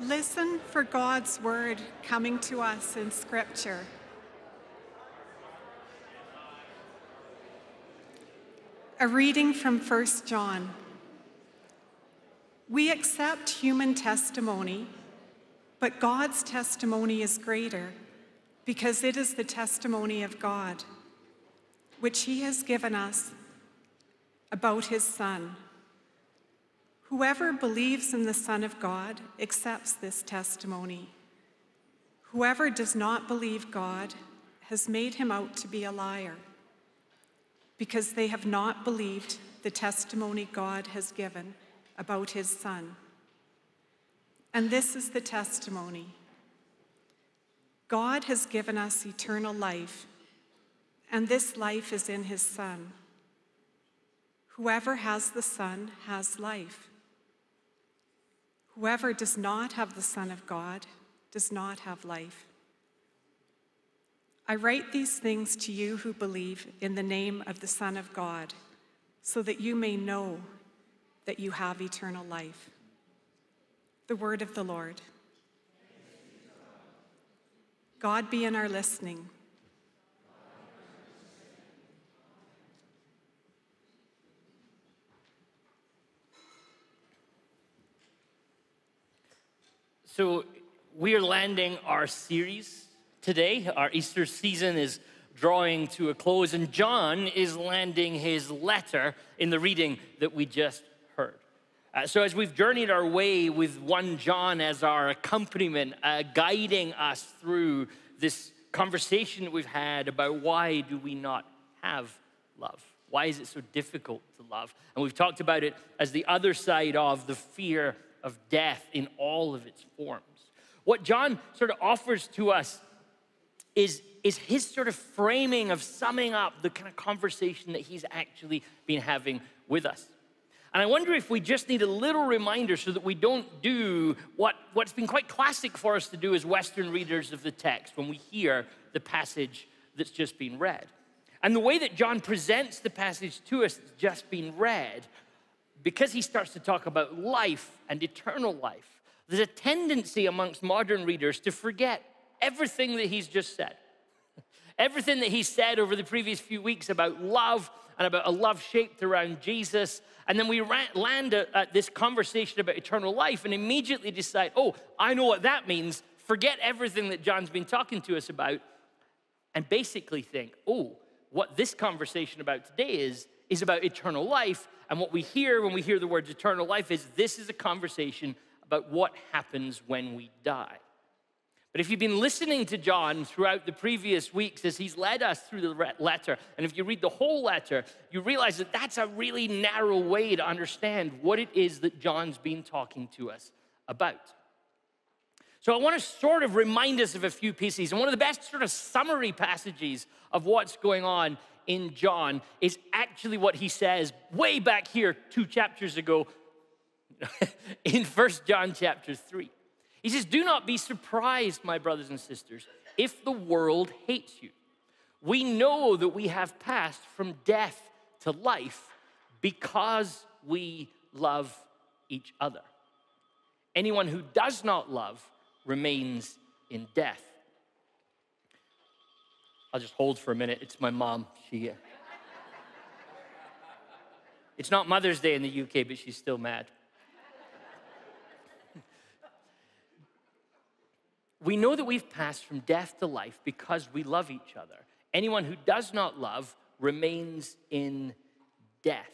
Listen for God's word coming to us in Scripture. A reading from 1 John. We accept human testimony, but God's testimony is greater because it is the testimony of God, which He has given us about His Son. Whoever believes in the Son of God accepts this testimony. Whoever does not believe God has made him out to be a liar, because they have not believed the testimony God has given about his Son. And this is the testimony God has given us eternal life, and this life is in his Son. Whoever has the Son has life. Whoever does not have the Son of God does not have life. I write these things to you who believe in the name of the Son of God, so that you may know that you have eternal life. The word of the Lord. God be in our listening. So, we are landing our series today. Our Easter season is drawing to a close, and John is landing his letter in the reading that we just heard. Uh, so, as we've journeyed our way with 1 John as our accompaniment, uh, guiding us through this conversation that we've had about why do we not have love? Why is it so difficult to love? And we've talked about it as the other side of the fear of death in all of its forms. What John sort of offers to us is, is his sort of framing of summing up the kind of conversation that he's actually been having with us. And I wonder if we just need a little reminder so that we don't do what, what's been quite classic for us to do as Western readers of the text when we hear the passage that's just been read. And the way that John presents the passage to us that's just been read because he starts to talk about life and eternal life, there's a tendency amongst modern readers to forget everything that he's just said. Everything that he said over the previous few weeks about love and about a love shaped around Jesus. And then we land at this conversation about eternal life and immediately decide, oh, I know what that means. Forget everything that John's been talking to us about and basically think, oh, what this conversation about today is, is about eternal life. And what we hear when we hear the words eternal life is this is a conversation about what happens when we die. But if you've been listening to John throughout the previous weeks as he's led us through the letter, and if you read the whole letter, you realize that that's a really narrow way to understand what it is that John's been talking to us about. So I want to sort of remind us of a few pieces. And one of the best sort of summary passages of what's going on in John is actually what he says way back here two chapters ago in First John chapter 3. He says, Do not be surprised, my brothers and sisters, if the world hates you. We know that we have passed from death to life because we love each other. Anyone who does not love remains in death. I'll just hold for a minute. It's my mom. She. Uh, it's not Mother's Day in the UK, but she's still mad. we know that we've passed from death to life because we love each other. Anyone who does not love remains in death.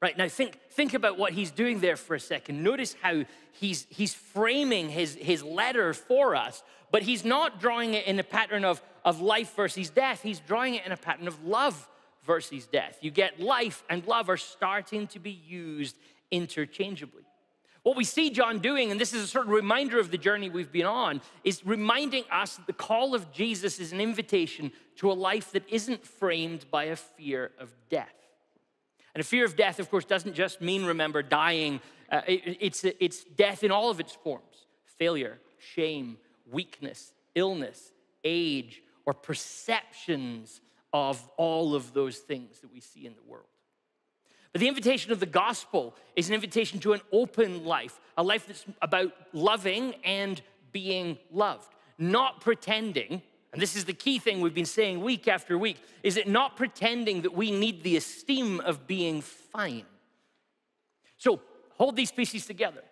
Right now, think, think about what he's doing there for a second. Notice how he's, he's framing his, his letter for us, but he's not drawing it in a pattern of, of life versus death. He's drawing it in a pattern of love versus death. You get life and love are starting to be used interchangeably. What we see John doing, and this is a sort of reminder of the journey we've been on, is reminding us that the call of Jesus is an invitation to a life that isn't framed by a fear of death. And a fear of death, of course, doesn't just mean, remember, dying. Uh, it, it's, it's death in all of its forms failure, shame, weakness, illness, age, or perceptions of all of those things that we see in the world. But the invitation of the gospel is an invitation to an open life, a life that's about loving and being loved, not pretending. And this is the key thing we've been saying week after week is it not pretending that we need the esteem of being fine. So hold these pieces together.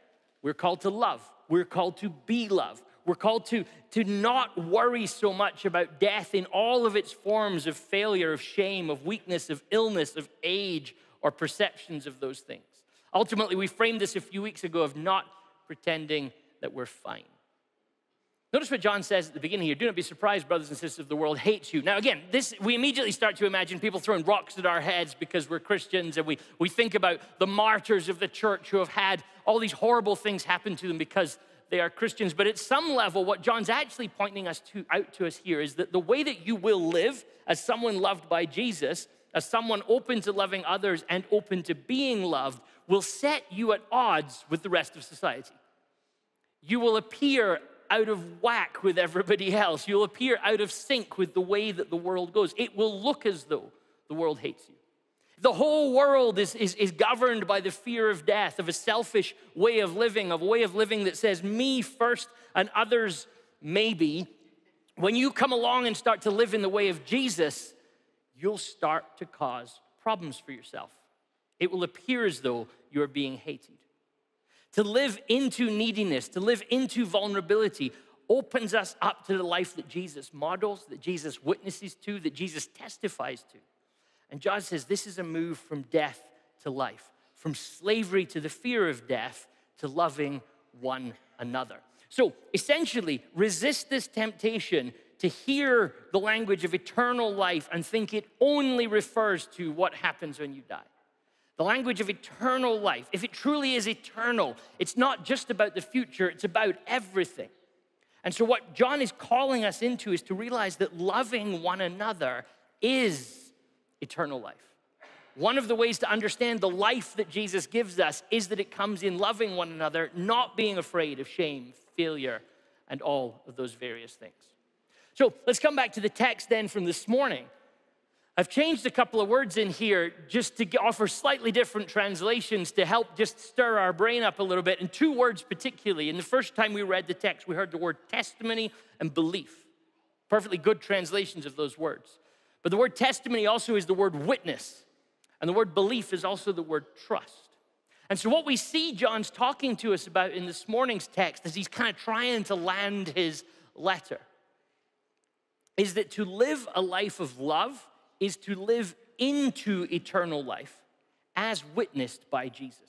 We're called to love, we're called to be loved. We're called to, to not worry so much about death in all of its forms of failure, of shame, of weakness, of illness, of age, or perceptions of those things. Ultimately, we framed this a few weeks ago of not pretending that we're fine. Notice what John says at the beginning here. Do not be surprised, brothers and sisters, if the world hates you. Now, again, this we immediately start to imagine people throwing rocks at our heads because we're Christians, and we, we think about the martyrs of the church who have had all these horrible things happen to them because they are Christians. But at some level, what John's actually pointing us to out to us here is that the way that you will live as someone loved by Jesus as someone open to loving others and open to being loved, will set you at odds with the rest of society. You will appear out of whack with everybody else. You'll appear out of sync with the way that the world goes. It will look as though the world hates you. The whole world is, is, is governed by the fear of death, of a selfish way of living, of a way of living that says me first and others maybe. When you come along and start to live in the way of Jesus, you'll start to cause problems for yourself. It will appear as though you're being hated. To live into neediness, to live into vulnerability, opens us up to the life that Jesus models, that Jesus witnesses to, that Jesus testifies to. And John says this is a move from death to life, from slavery to the fear of death to loving one another. So essentially, resist this temptation to hear the language of eternal life and think it only refers to what happens when you die. The language of eternal life, if it truly is eternal, it's not just about the future, it's about everything. And so, what John is calling us into is to realize that loving one another is eternal life. One of the ways to understand the life that Jesus gives us is that it comes in loving one another, not being afraid of shame, failure, and all of those various things. So let's come back to the text then from this morning. I've changed a couple of words in here just to offer slightly different translations to help just stir our brain up a little bit. And two words particularly. In the first time we read the text, we heard the word testimony and belief. Perfectly good translations of those words. But the word testimony also is the word witness. And the word belief is also the word trust. And so, what we see John's talking to us about in this morning's text as he's kind of trying to land his letter is that to live a life of love is to live into eternal life as witnessed by Jesus.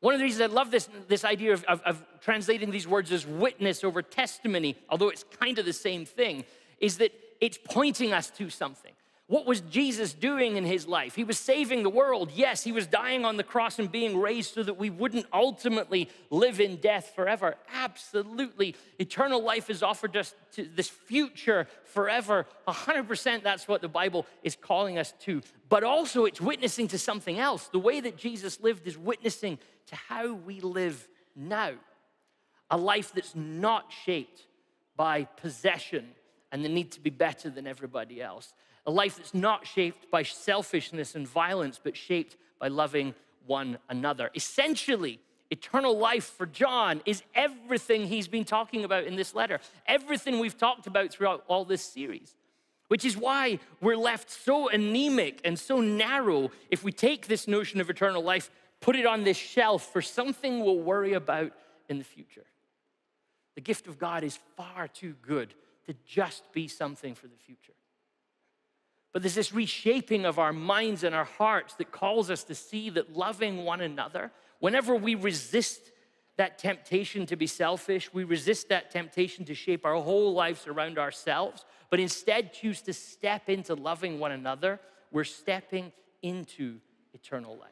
One of the reasons I love this, this idea of, of, of translating these words as witness over testimony, although it's kind of the same thing, is that it's pointing us to something. What was Jesus doing in his life? He was saving the world. Yes, he was dying on the cross and being raised so that we wouldn't ultimately live in death forever. Absolutely. Eternal life is offered us to this future forever. 100% that's what the Bible is calling us to. But also, it's witnessing to something else. The way that Jesus lived is witnessing to how we live now. A life that's not shaped by possession and the need to be better than everybody else a life that's not shaped by selfishness and violence, but shaped by loving one another. Essentially, eternal life for John is everything he's been talking about in this letter, everything we've talked about throughout all this series. Which is why we're left so anemic and so narrow if we take this notion of eternal life, put it on this shelf for something we'll worry about in the future. The gift of God is far too good to just be something for the future. But there's this reshaping of our minds and our hearts that calls us to see that loving one another, whenever we resist that temptation to be selfish, we resist that temptation to shape our whole lives around ourselves, but instead choose to step into loving one another, we're stepping into eternal life.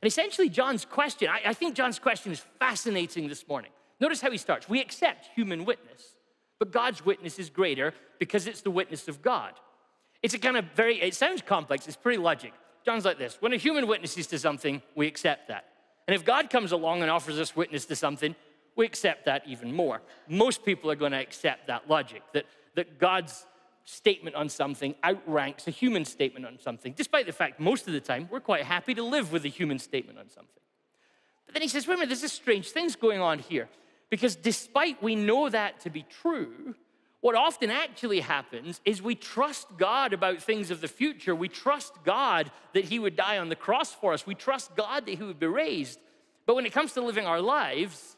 And essentially, John's question, I, I think John's question is fascinating this morning. Notice how he starts. We accept human witness, but God's witness is greater because it's the witness of God. It's a kind of very, it sounds complex, it's pretty logic. John's like this when a human witnesses to something, we accept that. And if God comes along and offers us witness to something, we accept that even more. Most people are going to accept that logic that, that God's statement on something outranks a human statement on something, despite the fact most of the time we're quite happy to live with a human statement on something. But then he says, wait a minute, there's strange things going on here. Because despite we know that to be true, what often actually happens is we trust God about things of the future. We trust God that He would die on the cross for us. We trust God that He would be raised. But when it comes to living our lives,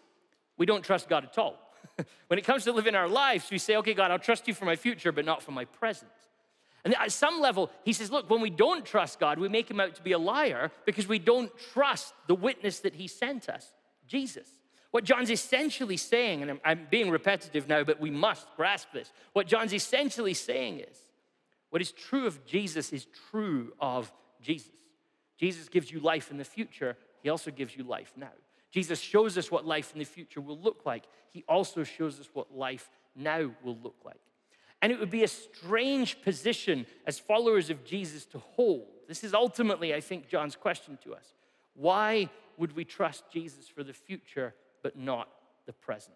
we don't trust God at all. when it comes to living our lives, we say, okay, God, I'll trust you for my future, but not for my present. And at some level, he says, look, when we don't trust God, we make him out to be a liar because we don't trust the witness that he sent us, Jesus. What John's essentially saying, and I'm, I'm being repetitive now, but we must grasp this. What John's essentially saying is, what is true of Jesus is true of Jesus. Jesus gives you life in the future, he also gives you life now. Jesus shows us what life in the future will look like. He also shows us what life now will look like. And it would be a strange position as followers of Jesus to hold. This is ultimately, I think, John's question to us. Why would we trust Jesus for the future but not the present?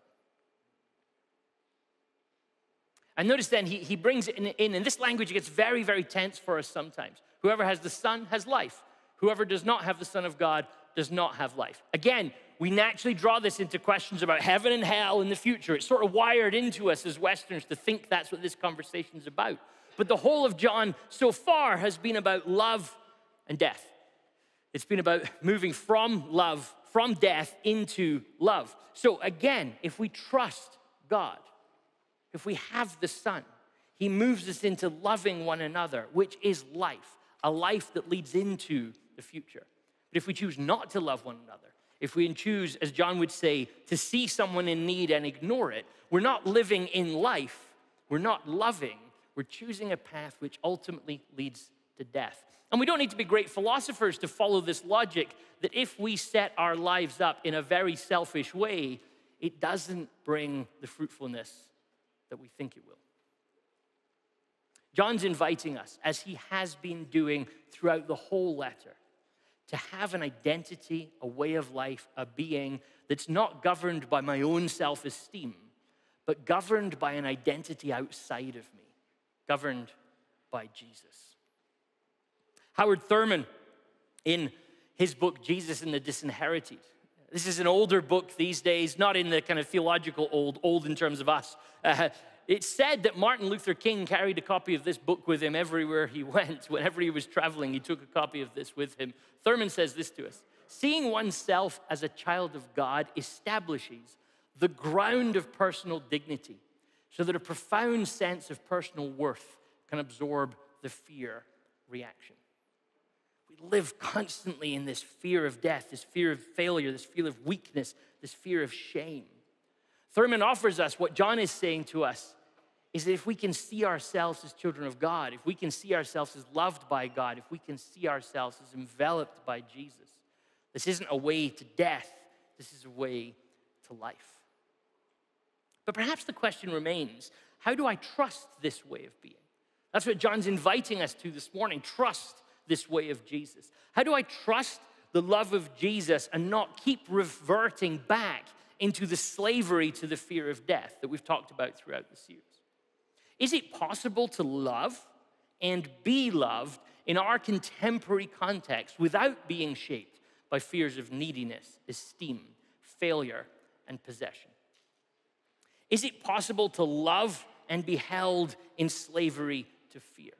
And notice then he, he brings it in, in, in this language, gets very, very tense for us sometimes. Whoever has the Son has life. Whoever does not have the Son of God does not have life. Again, we naturally draw this into questions about heaven and hell in the future. It's sort of wired into us as Westerners to think that's what this conversation is about. But the whole of John so far has been about love and death. It's been about moving from love, from death into love. So again, if we trust God, if we have the Son, He moves us into loving one another, which is life, a life that leads into the future. But if we choose not to love one another, if we choose, as John would say, to see someone in need and ignore it, we're not living in life, we're not loving, we're choosing a path which ultimately leads to death. And we don't need to be great philosophers to follow this logic that if we set our lives up in a very selfish way, it doesn't bring the fruitfulness that we think it will. John's inviting us, as he has been doing throughout the whole letter, to have an identity, a way of life, a being that's not governed by my own self esteem, but governed by an identity outside of me, governed by Jesus. Howard Thurman, in his book, Jesus and the Disinherited, this is an older book these days, not in the kind of theological old, old in terms of us. Uh, it's said that Martin Luther King carried a copy of this book with him everywhere he went. Whenever he was traveling, he took a copy of this with him. Thurman says this to us Seeing oneself as a child of God establishes the ground of personal dignity so that a profound sense of personal worth can absorb the fear reaction. Live constantly in this fear of death, this fear of failure, this fear of weakness, this fear of shame. Thurman offers us what John is saying to us is that if we can see ourselves as children of God, if we can see ourselves as loved by God, if we can see ourselves as enveloped by Jesus, this isn't a way to death, this is a way to life. But perhaps the question remains how do I trust this way of being? That's what John's inviting us to this morning trust this way of Jesus. How do I trust the love of Jesus and not keep reverting back into the slavery to the fear of death that we've talked about throughout the series? Is it possible to love and be loved in our contemporary context without being shaped by fears of neediness, esteem, failure, and possession? Is it possible to love and be held in slavery to fear?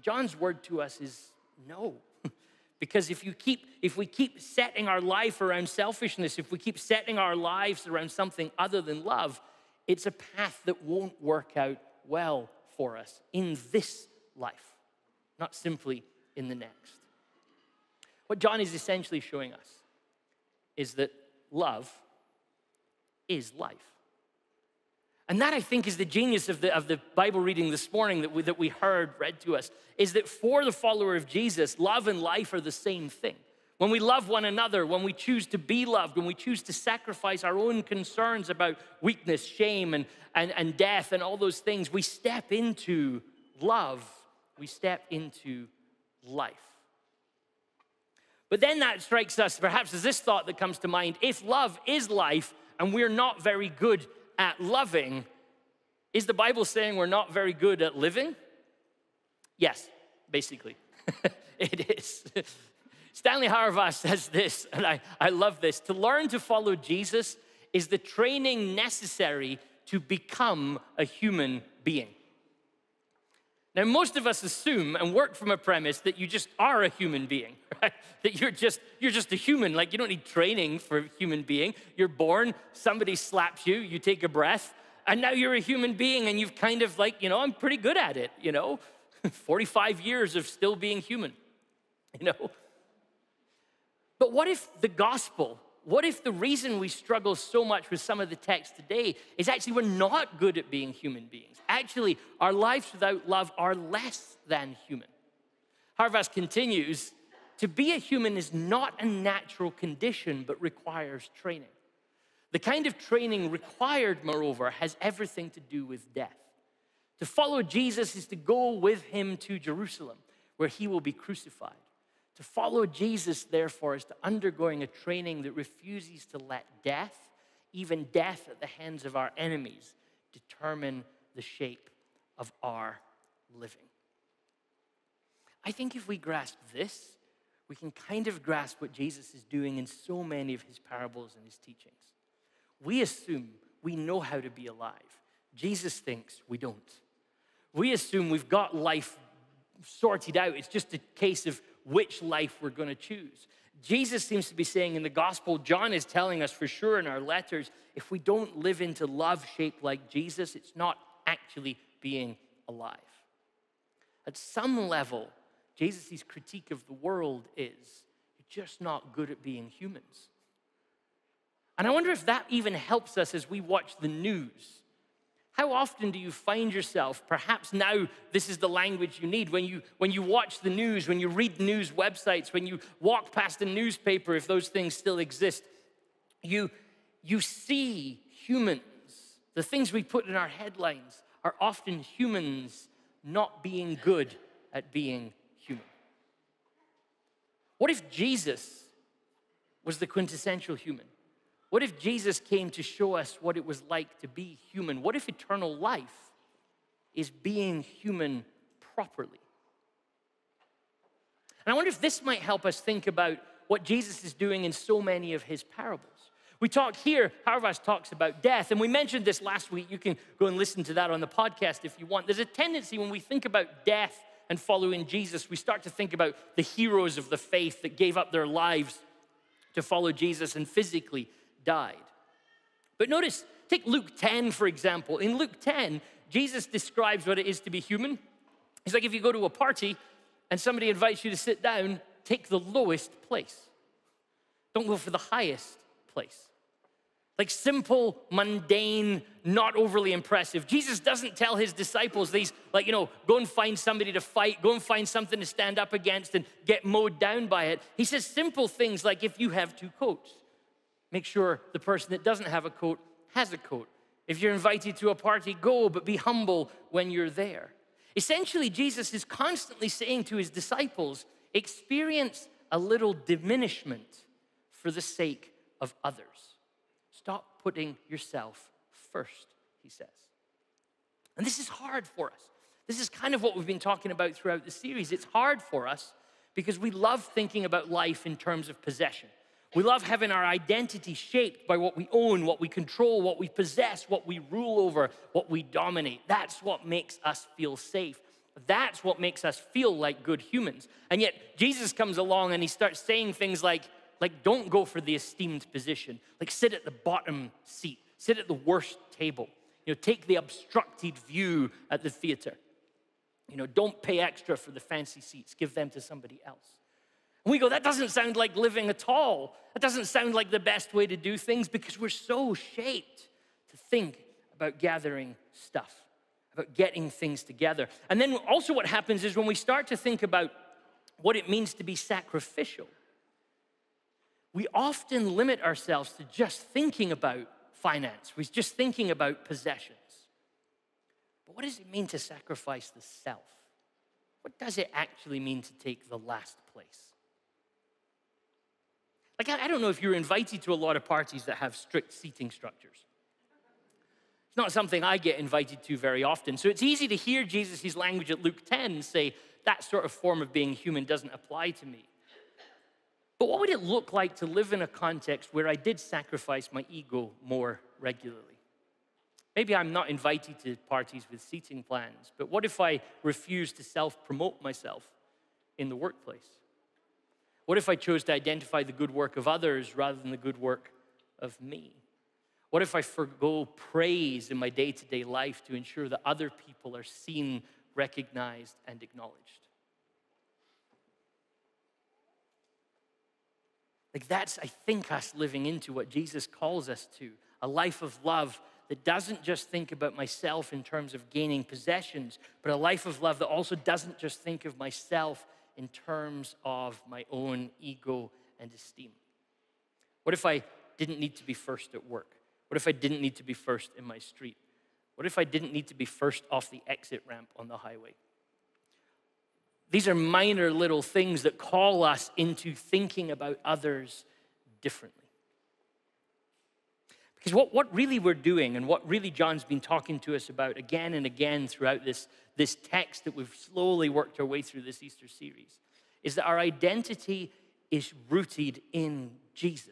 John's word to us is no. because if you keep if we keep setting our life around selfishness, if we keep setting our lives around something other than love, it's a path that won't work out well for us in this life, not simply in the next. What John is essentially showing us is that love is life. And that, I think, is the genius of the, of the Bible reading this morning that we, that we heard read to us, is that for the follower of Jesus, love and life are the same thing. When we love one another, when we choose to be loved, when we choose to sacrifice our own concerns about weakness, shame, and, and, and death, and all those things, we step into love. We step into life. But then that strikes us, perhaps, as this thought that comes to mind if love is life and we're not very good at loving, Is the Bible saying we're not very good at living? Yes, basically. it is. Stanley Hauerwas says this, and I, I love this to learn to follow Jesus is the training necessary to become a human being. Now, most of us assume and work from a premise that you just are a human being, right? That you're just, you're just a human. Like, you don't need training for a human being. You're born, somebody slaps you, you take a breath, and now you're a human being, and you've kind of like, you know, I'm pretty good at it, you know? 45 years of still being human, you know? But what if the gospel what if the reason we struggle so much with some of the text today is actually we're not good at being human beings? Actually, our lives without love are less than human. Hauerwas continues to be a human is not a natural condition, but requires training. The kind of training required, moreover, has everything to do with death. To follow Jesus is to go with him to Jerusalem, where he will be crucified. To follow Jesus, therefore, is to undergoing a training that refuses to let death, even death at the hands of our enemies, determine the shape of our living. I think if we grasp this, we can kind of grasp what Jesus is doing in so many of his parables and his teachings. We assume we know how to be alive. Jesus thinks we don't. We assume we've got life sorted out. It's just a case of which life we're going to choose. Jesus seems to be saying in the gospel, John is telling us for sure in our letters, if we don't live into love shaped like Jesus, it's not actually being alive. At some level, Jesus' critique of the world is you're just not good at being humans. And I wonder if that even helps us as we watch the news how often do you find yourself, perhaps now this is the language you need, when you, when you watch the news, when you read news websites, when you walk past a newspaper, if those things still exist, you, you see humans. The things we put in our headlines are often humans not being good at being human. What if Jesus was the quintessential human? What if Jesus came to show us what it was like to be human? What if eternal life is being human properly? And I wonder if this might help us think about what Jesus is doing in so many of his parables. We talk here, Hauerwas talks about death, and we mentioned this last week. You can go and listen to that on the podcast if you want. There's a tendency when we think about death and following Jesus, we start to think about the heroes of the faith that gave up their lives to follow Jesus and physically died. But notice, take Luke 10, for example. In Luke 10, Jesus describes what it is to be human. He's like if you go to a party and somebody invites you to sit down, take the lowest place. Don't go for the highest place. Like simple, mundane, not overly impressive. Jesus doesn't tell his disciples these, like, you know, go and find somebody to fight, go and find something to stand up against and get mowed down by it. He says simple things like if you have two coats, Make sure the person that doesn't have a coat has a coat. If you're invited to a party, go, but be humble when you're there. Essentially, Jesus is constantly saying to his disciples, experience a little diminishment for the sake of others. Stop putting yourself first, he says. And this is hard for us. This is kind of what we've been talking about throughout the series. It's hard for us because we love thinking about life in terms of possession. We love having our identity shaped by what we own, what we control, what we possess, what we rule over, what we dominate. That's what makes us feel safe. That's what makes us feel like good humans. And yet, Jesus comes along and he starts saying things like, like don't go for the esteemed position, like sit at the bottom seat, sit at the worst table, you know, take the obstructed view at the theater. You know, don't pay extra for the fancy seats, give them to somebody else. We go, that doesn't sound like living at all. That doesn't sound like the best way to do things because we're so shaped to think about gathering stuff, about getting things together. And then also, what happens is when we start to think about what it means to be sacrificial, we often limit ourselves to just thinking about finance, we're just thinking about possessions. But what does it mean to sacrifice the self? What does it actually mean to take the last place? Like, I don't know if you're invited to a lot of parties that have strict seating structures. It's not something I get invited to very often. So it's easy to hear Jesus' language at Luke 10 and say, that sort of form of being human doesn't apply to me. But what would it look like to live in a context where I did sacrifice my ego more regularly? Maybe I'm not invited to parties with seating plans, but what if I refuse to self promote myself in the workplace? What if I chose to identify the good work of others rather than the good work of me? What if I forego praise in my day to day life to ensure that other people are seen, recognized, and acknowledged? Like, that's, I think, us living into what Jesus calls us to a life of love that doesn't just think about myself in terms of gaining possessions, but a life of love that also doesn't just think of myself in terms of my own ego and esteem. What if I didn't need to be first at work? What if I didn't need to be first in my street? What if I didn't need to be first off the exit ramp on the highway? These are minor little things that call us into thinking about others differently. Because what, what really we're doing, and what really John's been talking to us about again and again throughout this, this text that we've slowly worked our way through this Easter series, is that our identity is rooted in Jesus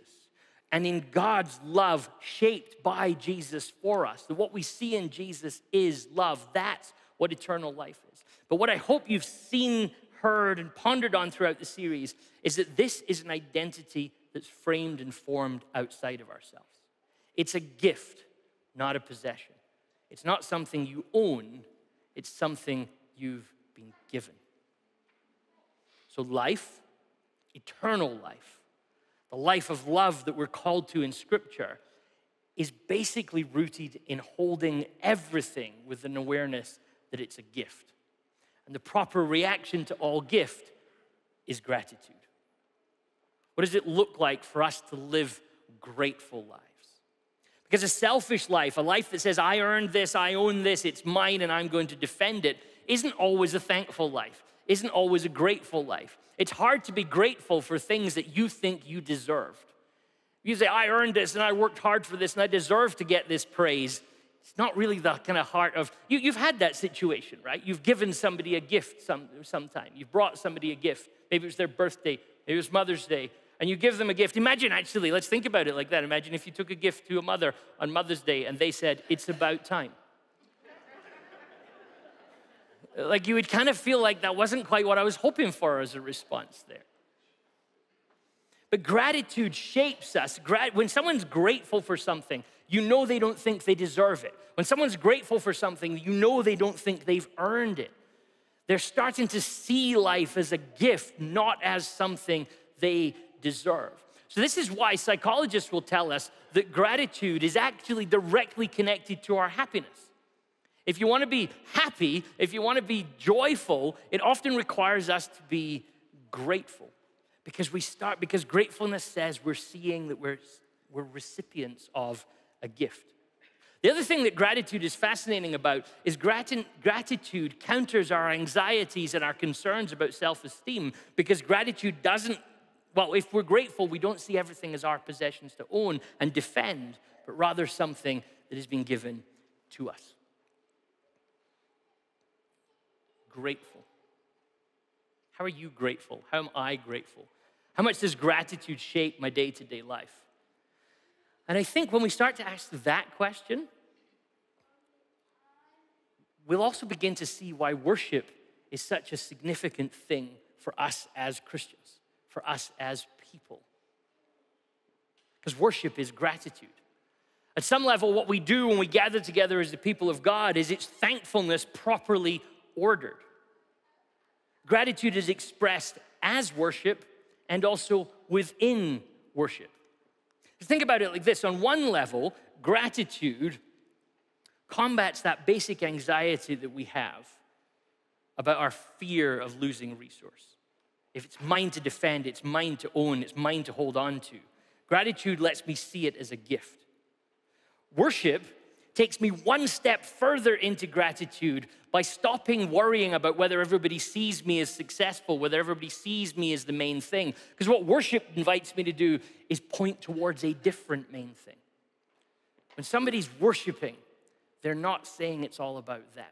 and in God's love shaped by Jesus for us. That what we see in Jesus is love. That's what eternal life is. But what I hope you've seen, heard, and pondered on throughout the series is that this is an identity that's framed and formed outside of ourselves. It's a gift, not a possession. It's not something you own, it's something you've been given. So, life, eternal life, the life of love that we're called to in Scripture, is basically rooted in holding everything with an awareness that it's a gift. And the proper reaction to all gift is gratitude. What does it look like for us to live grateful lives? Because a selfish life, a life that says, I earned this, I own this, it's mine, and I'm going to defend it, isn't always a thankful life, isn't always a grateful life. It's hard to be grateful for things that you think you deserved. You say, I earned this and I worked hard for this and I deserve to get this praise. It's not really the kind of heart of, you, you've had that situation, right? You've given somebody a gift some, sometime. You've brought somebody a gift. Maybe it was their birthday, maybe it was Mother's Day, and you give them a gift. Imagine, actually, let's think about it like that. Imagine if you took a gift to a mother on Mother's Day and they said, It's about time like you would kind of feel like that wasn't quite what I was hoping for as a response there. But gratitude shapes us. When someone's grateful for something, you know they don't think they deserve it. When someone's grateful for something, you know they don't think they've earned it. They're starting to see life as a gift, not as something they deserve. So, this is why psychologists will tell us that gratitude is actually directly connected to our happiness. If you want to be happy, if you want to be joyful, it often requires us to be grateful. Because we start, because gratefulness says we're seeing that we're, we're recipients of a gift. The other thing that gratitude is fascinating about is grat- gratitude counters our anxieties and our concerns about self esteem because gratitude doesn't, well, if we're grateful, we don't see everything as our possessions to own and defend, but rather something that has been given to us. grateful? How are you grateful? How am I grateful? How much does gratitude shape my day to day life? And I think when we start to ask that question, we'll also begin to see why worship is such a significant thing for us as Christians, for us as people. Because worship is gratitude. At some level, what we do when we gather together as the people of God is it's thankfulness properly ordered. Gratitude is expressed as worship and also within worship. Think about it like this on one level, gratitude combats that basic anxiety that we have about our fear of losing resource. If it's mine to defend, it's mine to own, it's mine to hold on to. Gratitude lets me see it as a gift. Worship takes me one step further into gratitude by stopping worrying about whether everybody sees me as successful, whether everybody sees me as the main thing. Because what worship invites me to do is point towards a different main thing. When somebody's worshiping, they're not saying it's all about them.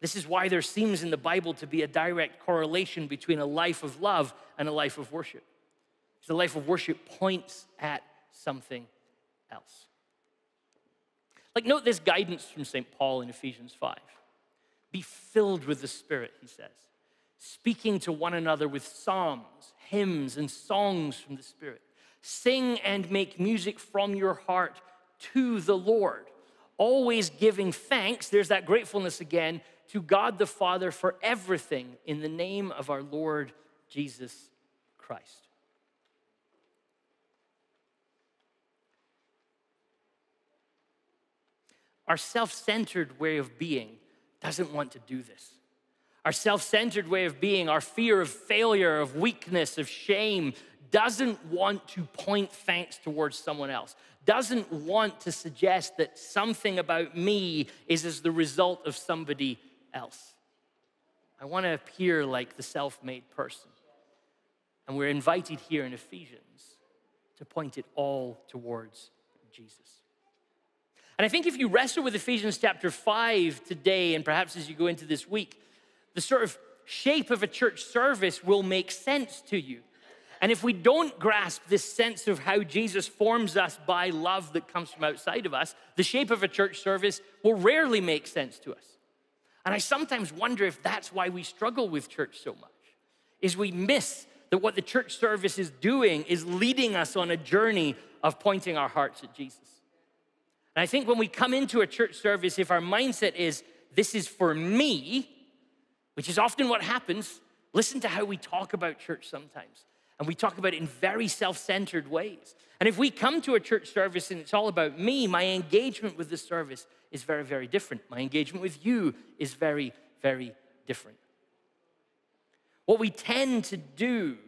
This is why there seems in the Bible to be a direct correlation between a life of love and a life of worship. Because The life of worship points at something else. Like, note this guidance from St. Paul in Ephesians 5. Be filled with the Spirit, he says, speaking to one another with psalms, hymns, and songs from the Spirit. Sing and make music from your heart to the Lord, always giving thanks, there's that gratefulness again, to God the Father for everything in the name of our Lord Jesus Christ. Our self centered way of being doesn't want to do this. Our self centered way of being, our fear of failure, of weakness, of shame, doesn't want to point thanks towards someone else, doesn't want to suggest that something about me is as the result of somebody else. I want to appear like the self made person. And we're invited here in Ephesians to point it all towards Jesus. And I think if you wrestle with Ephesians chapter 5 today, and perhaps as you go into this week, the sort of shape of a church service will make sense to you. And if we don't grasp this sense of how Jesus forms us by love that comes from outside of us, the shape of a church service will rarely make sense to us. And I sometimes wonder if that's why we struggle with church so much, is we miss that what the church service is doing is leading us on a journey of pointing our hearts at Jesus. And I think when we come into a church service, if our mindset is, this is for me, which is often what happens, listen to how we talk about church sometimes. And we talk about it in very self centered ways. And if we come to a church service and it's all about me, my engagement with the service is very, very different. My engagement with you is very, very different. What we tend to do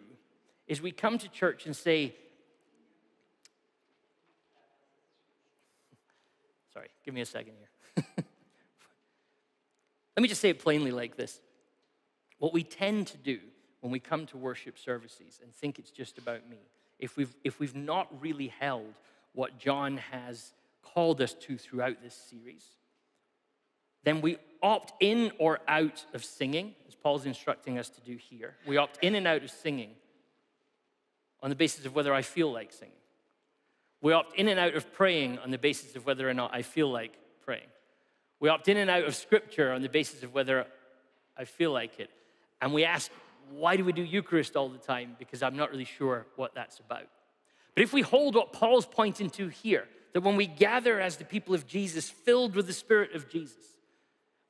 is we come to church and say, Sorry, give me a second here. Let me just say it plainly like this. What we tend to do when we come to worship services and think it's just about me, if we've, if we've not really held what John has called us to throughout this series, then we opt in or out of singing, as Paul's instructing us to do here. We opt in and out of singing on the basis of whether I feel like singing. We opt in and out of praying on the basis of whether or not I feel like praying. We opt in and out of scripture on the basis of whether I feel like it. And we ask, why do we do Eucharist all the time? Because I'm not really sure what that's about. But if we hold what Paul's pointing to here, that when we gather as the people of Jesus, filled with the Spirit of Jesus,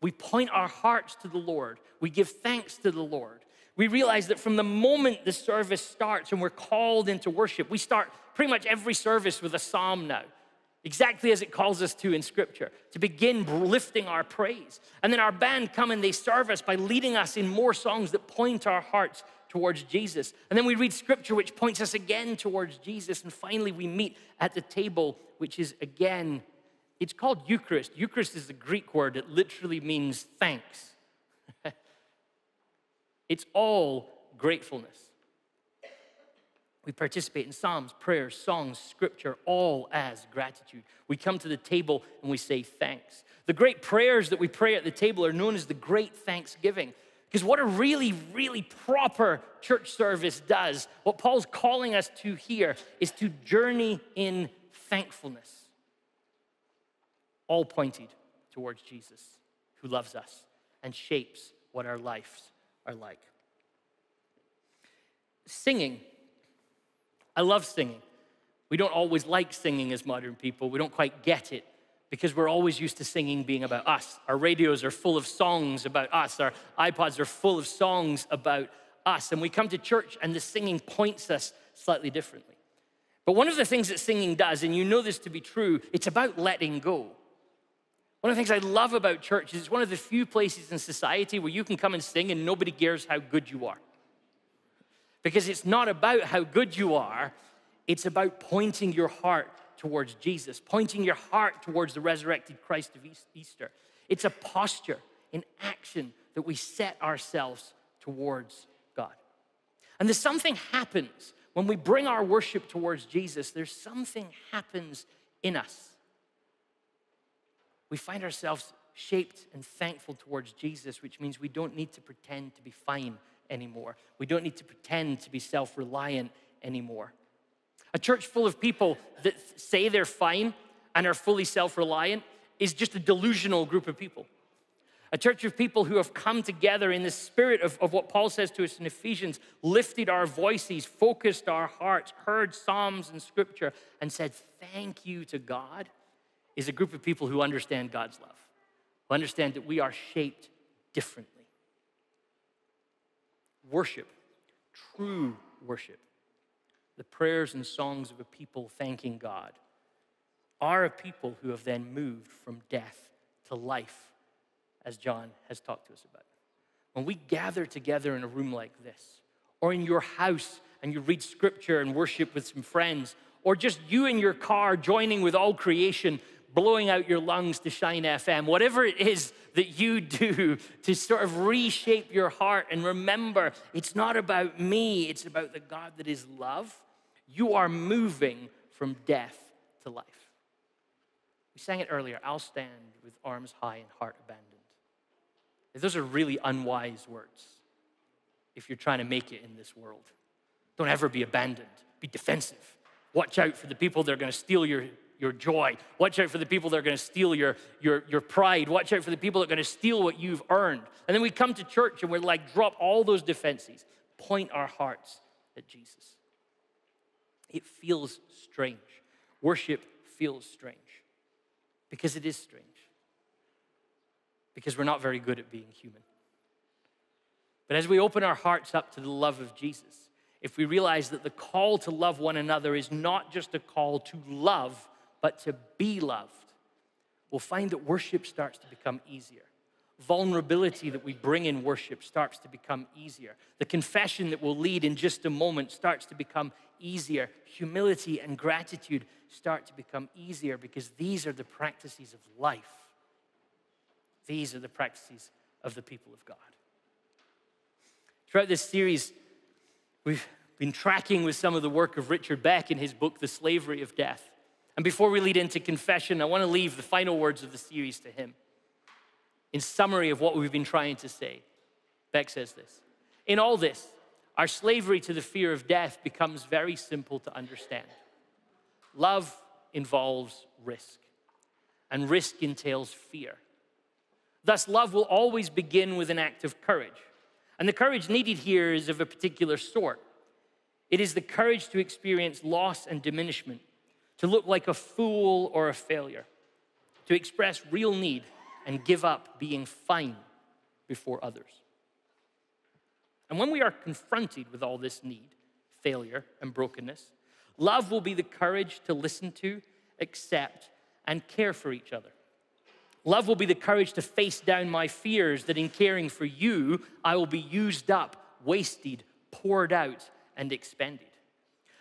we point our hearts to the Lord, we give thanks to the Lord, we realize that from the moment the service starts and we're called into worship, we start pretty much every service with a psalm now, exactly as it calls us to in Scripture, to begin lifting our praise. And then our band come and they serve us by leading us in more songs that point our hearts towards Jesus. And then we read Scripture, which points us again towards Jesus. And finally, we meet at the table, which is again, it's called Eucharist. Eucharist is a Greek word, it literally means thanks. It's all gratefulness. We participate in psalms, prayers, songs, scripture, all as gratitude. We come to the table and we say thanks. The great prayers that we pray at the table are known as the great thanksgiving. Because what a really, really proper church service does, what Paul's calling us to here, is to journey in thankfulness. All pointed towards Jesus, who loves us and shapes what our lives are like. Singing. I love singing. We don't always like singing as modern people. We don't quite get it because we're always used to singing being about us. Our radios are full of songs about us. Our iPods are full of songs about us. And we come to church and the singing points us slightly differently. But one of the things that singing does, and you know this to be true, it's about letting go. One of the things I love about church is it's one of the few places in society where you can come and sing and nobody cares how good you are. Because it's not about how good you are, it's about pointing your heart towards Jesus, pointing your heart towards the resurrected Christ of Easter. It's a posture an action that we set ourselves towards God. And there's something happens when we bring our worship towards Jesus, there's something happens in us. we find ourselves shaped and thankful towards Jesus, which means we don't need to pretend to be fine anymore. We don't need to pretend to be self reliant anymore. A church full of people that say they're fine and are fully self reliant is just a delusional group of people. A church of people who have come together in the spirit of, of what Paul says to us in Ephesians, lifted our voices, focused our hearts, heard Psalms and Scripture, and said, Thank you to God, is a group of people who understand God's love, who understand that we are shaped differently. Worship, true worship, the prayers and songs of a people thanking God, are a people who have then moved from death to life as John has talked to us about. When we gather together in a room like this, or in your house and you read scripture and worship with some friends, or just you in your car joining with all creation, blowing out your lungs to Shine FM, whatever it is that you do to sort of reshape your heart and remember it's not about me, it's about the God that is love, you are moving from death to life. We sang it earlier I'll stand with arms high and heart abandoned. Those are really unwise words if you're trying to make it in this world. Don't ever be abandoned, be defensive. Watch out for the people that are going to steal your, your joy. Watch out for the people that are going to steal your, your, your pride. Watch out for the people that are going to steal what you've earned. And then we come to church and we're like, drop all those defenses, point our hearts at Jesus. It feels strange. Worship feels strange because it is strange because we're not very good at being human. But as we open our hearts up to the love of Jesus, if we realize that the call to love one another is not just a call to love, but to be loved, we'll find that worship starts to become easier. Vulnerability that we bring in worship starts to become easier. The confession that we'll lead in just a moment starts to become easier. Humility and gratitude start to become easier because these are the practices of life these are the practices of the people of God. Throughout this series, we've been tracking with some of the work of Richard Beck in his book, The Slavery of Death. And before we lead into confession, I want to leave the final words of the series to him. In summary of what we've been trying to say, Beck says this In all this, our slavery to the fear of death becomes very simple to understand. Love involves risk, and risk entails fear. Thus, love will always begin with an act of courage. And the courage needed here is of a particular sort. It is the courage to experience loss and diminishment, to look like a fool or a failure, to express real need and give up being fine before others. And when we are confronted with all this need, failure, and brokenness, love will be the courage to listen to, accept, and care for each other. Love will be the courage to face down my fears that in caring for you, I will be used up, wasted, poured out, and expended.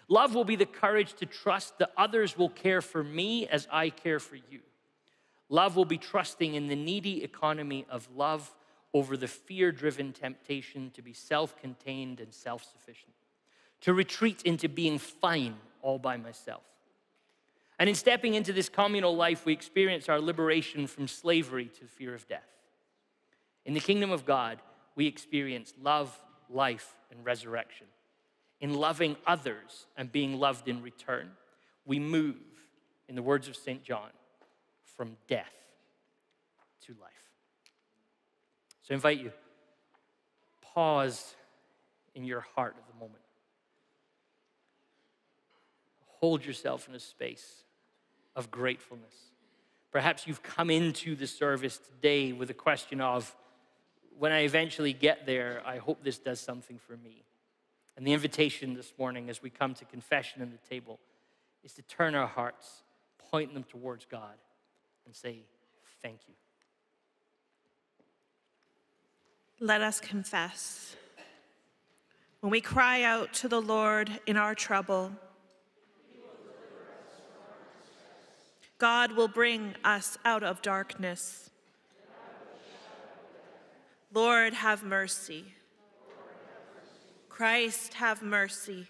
Love will be the courage to trust that others will care for me as I care for you. Love will be trusting in the needy economy of love over the fear driven temptation to be self contained and self sufficient, to retreat into being fine all by myself. And in stepping into this communal life, we experience our liberation from slavery to fear of death. In the kingdom of God, we experience love, life, and resurrection. In loving others and being loved in return, we move, in the words of St. John, from death to life. So I invite you, pause in your heart at the moment. Hold yourself in a space of gratefulness. Perhaps you've come into the service today with a question of, when I eventually get there, I hope this does something for me. And the invitation this morning as we come to confession in the table is to turn our hearts, point them towards God, and say, Thank you. Let us confess. When we cry out to the Lord in our trouble, God will bring us out of darkness. Lord, have mercy. Christ, have mercy.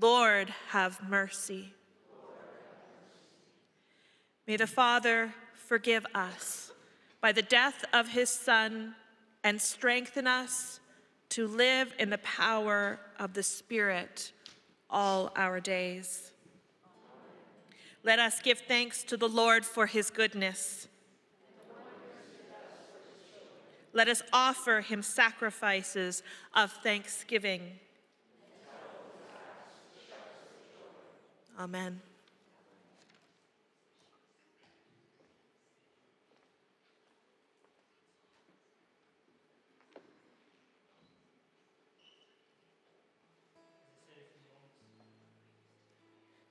Lord, have mercy. May the Father forgive us by the death of his Son and strengthen us to live in the power of the Spirit all our days. Let us give thanks to the Lord for his goodness. Let us offer him sacrifices of thanksgiving. Amen.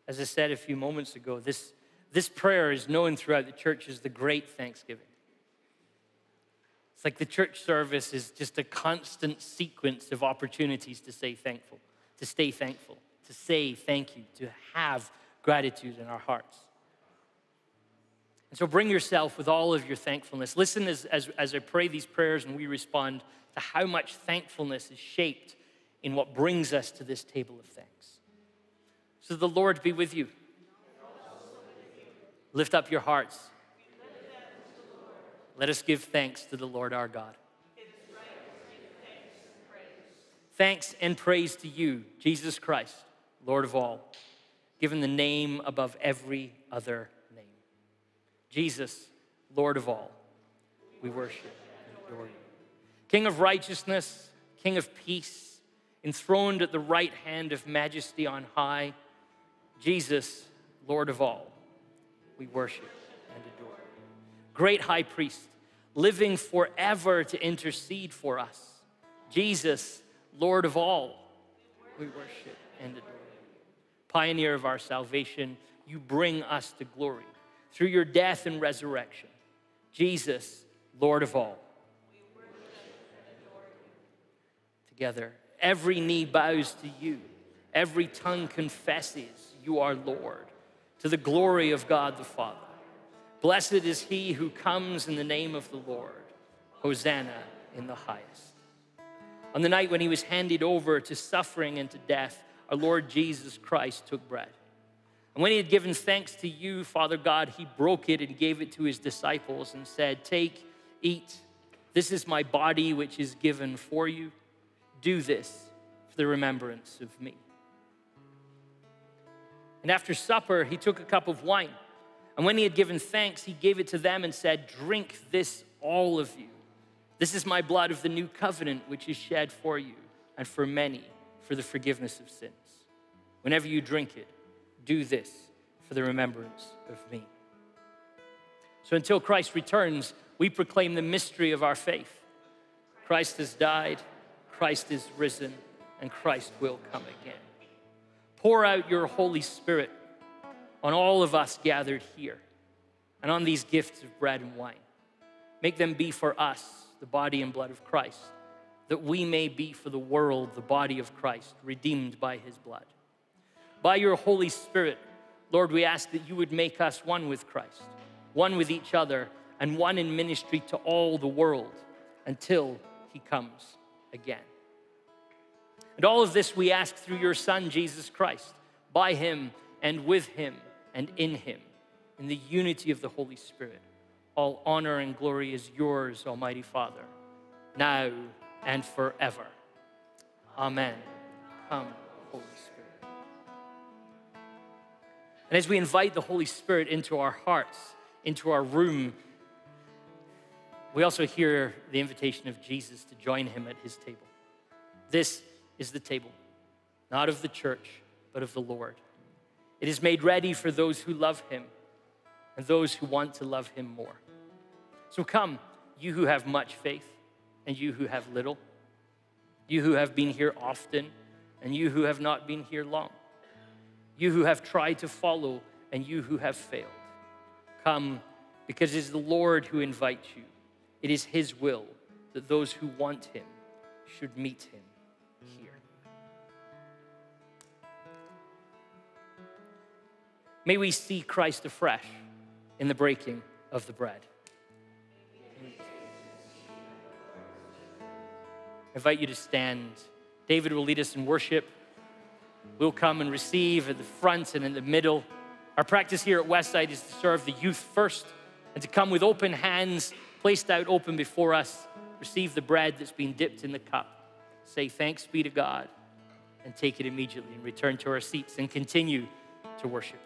As I said a few moments ago, this, this prayer is known throughout the church as the Great Thanksgiving. It's like the church service is just a constant sequence of opportunities to say thankful, to stay thankful, to say thank you, to have gratitude in our hearts. And so bring yourself with all of your thankfulness. Listen as, as, as I pray these prayers and we respond to how much thankfulness is shaped in what brings us to this table of thanks. So the Lord be with you. Lift up your hearts. Let us give thanks to the Lord our God. Thanks and praise to you, Jesus Christ, Lord of all, given the name above every other name. Jesus, Lord of all, we worship and adore you. King of righteousness, King of peace, enthroned at the right hand of majesty on high, Jesus, Lord of all, we worship and adore. You. Great high priest, living forever to intercede for us. Jesus, Lord of all, we worship and adore. Pioneer of our salvation, you bring us to glory through your death and resurrection. Jesus, Lord of all. Together, every knee bows to you, every tongue confesses you are Lord, to the glory of God the Father. Blessed is he who comes in the name of the Lord. Hosanna in the highest. On the night when he was handed over to suffering and to death, our Lord Jesus Christ took bread. And when he had given thanks to you, Father God, he broke it and gave it to his disciples and said, Take, eat. This is my body, which is given for you. Do this for the remembrance of me. And after supper, he took a cup of wine. And when he had given thanks, he gave it to them and said, Drink this, all of you. This is my blood of the new covenant, which is shed for you and for many for the forgiveness of sins. Whenever you drink it, do this for the remembrance of me. So until Christ returns, we proclaim the mystery of our faith. Christ has died, Christ is risen, and Christ will come again. Pour out your Holy Spirit on all of us gathered here and on these gifts of bread and wine. Make them be for us the body and blood of Christ, that we may be for the world the body of Christ, redeemed by his blood. By your Holy Spirit, Lord, we ask that you would make us one with Christ, one with each other, and one in ministry to all the world until he comes again. And all of this we ask through your Son, Jesus Christ, by him and with him and in him, in the unity of the Holy Spirit. All honor and glory is yours, Almighty Father, now and forever. Amen. Come, Holy Spirit. And as we invite the Holy Spirit into our hearts, into our room, we also hear the invitation of Jesus to join him at his table. This is the table, not of the church, but of the Lord. It is made ready for those who love him and those who want to love him more. So come, you who have much faith and you who have little, you who have been here often and you who have not been here long, you who have tried to follow and you who have failed. Come, because it is the Lord who invites you. It is his will that those who want him should meet him. May we see Christ afresh in the breaking of the bread. I invite you to stand. David will lead us in worship. We'll come and receive at the front and in the middle. Our practice here at Westside is to serve the youth first and to come with open hands placed out open before us, receive the bread that's been dipped in the cup, say thanks be to God, and take it immediately and return to our seats and continue to worship.